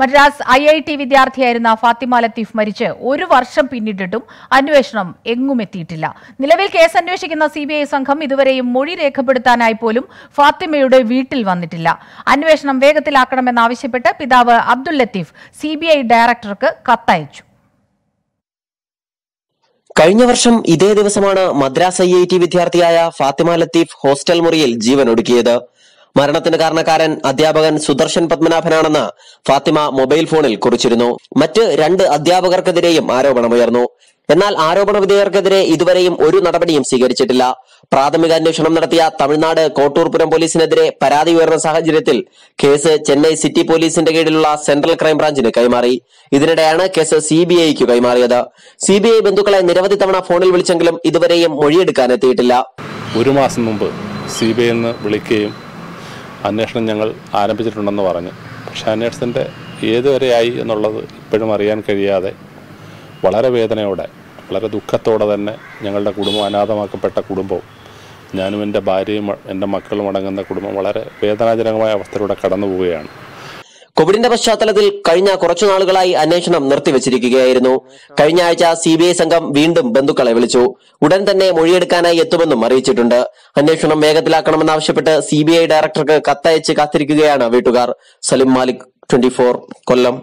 Madras I I T വിദ്യാർത്ഥിയായിരുന്ന ഫാത്തിമ ലത്തീഫ് മരിച്ച് ഒരു വർഷം പിന്നിട്ടിട്ടും അന്വേഷണം എങ്ങും എത്തിയിട്ടില്ല. നിലവിൽ കേസ് അന്വേഷിക്കുന്ന സി സംഘം ഇതുവരെയും മൊഴി രേഖപ്പെടുത്താനായി പോലും ഫാത്തിമയുടെ വീട്ടിൽ വന്നിട്ടില്ല. അന്വേഷണം വേഗത്തിലാക്കണമെന്നാവശ്യപ്പെട്ട് പിതാവ് അബ്ദുൽ ലത്തീഫ് സി ഡയറക്ടർക്ക് കത്തയച്ചു. കഴിഞ്ഞ വർഷം ഇതേ ദിവസമാണ് മദ്രാസ് ഐ ഐ ടി വിദ്യാർത്ഥിയായ ഫാത്തിമ ലത്തീഫ് ഹോസ്റ്റൽ മുറിയിൽ ജീവൻ ഒടുക്കിയത് മരണത്തിന് കാരണക്കാരൻ അധ്യാപകൻ സുദർശൻ പത്മനാഭനാണെന്ന് ഫാത്തിമ മൊബൈൽ ഫോണിൽ കുറിച്ചിരുന്നു. മറ്റ് രണ്ട് അധ്യാപകർക്കെതിരെയും ആരോപണമുയർന്നു എന്നാൽ ആരോപണ വിധേയർക്കെതിരെ ഇതുവരെയും ഒരു നടപടിയും സ്വീകരിച്ചിട്ടില്ല. പ്രാഥമിക അന്വേഷണം നടത്തിയ തമിഴ്നാട് കോട്ടൂർപുരം പോലീസിനെതിരെ പരാതി ഉയർന്ന സാഹചര്യത്തിൽ കേസ് ചെന്നൈ സിറ്റി പോലീസിന്റെ കീഴിലുള്ള സെൻട്രൽ ക്രൈംബ്രാഞ്ചിന് കൈമാറി. ഇതിനിടെയാണ് കേസ് സി ബി ഐക്ക് കൈമാറിയത്. സി ബി ഐ ബന്ധുക്കളെ നിരവധി തവണ ഫോണിൽ വിളിച്ചെങ്കിലും ഇതുവരെയും മൊഴിയെടുക്കാൻ എത്തിയിട്ടില്ല ഒരു മാസം മുമ്പ് സി ബി ഐ നിന്ന് വിളിക്കുകയും അന്വേഷണം ഞങ്ങൾ ആരംഭിച്ചിട്ടുണ്ടെന്ന് പറഞ്ഞു. പക്ഷേ അന്വേഷണത്തിന്റെ ഏതുവരെയായി എന്നുള്ളത് ഇപ്പോഴും അറിയാൻ കഴിയാതെ വളരെ വേദനയോടെ വളരെ ദുഃഖത്തോടെ തന്നെ ഞങ്ങളുടെ കുടുംബം അനാഥമാക്കപ്പെട്ട കുടുംബവും ഞാനും എന്റെ ഭാര്യയും എന്റെ മക്കളും അടങ്ങുന്ന കുടുംബം വളരെ വേദനാജനകമായ അവസ്ഥയിലൂടെ കടന്നു പോവുകയാണ് കോവിഡിന്റെ പശ്ചാത്തലത്തിൽ കഴിഞ്ഞ കുറച്ചു നാളുകളായി അന്വേഷണം നിർത്തിവച്ചിരിക്കുകയായിരുന്നു. കഴിഞ്ഞ ആഴ്ച സി ബി ഐ സംഘം വീണ്ടും ബന്ധുക്കളെ വിളിച്ചു. ഉടൻ തന്നെ മൊഴിയെടുക്കാനായി എത്തുമെന്നും അറിയിച്ചിട്ടുണ്ട്. അന്വേഷണം വേഗത്തിലാക്കണമെന്നാവശ്യപ്പെട്ട് സി ബി ഐ ഡയറക്ടർക്ക് കത്തയച്ച് കാത്തിരിക്കുകയാണ് വീട്ടുകാർ. സലിം മാലിക് ട്വന്റി കൊല്ലം.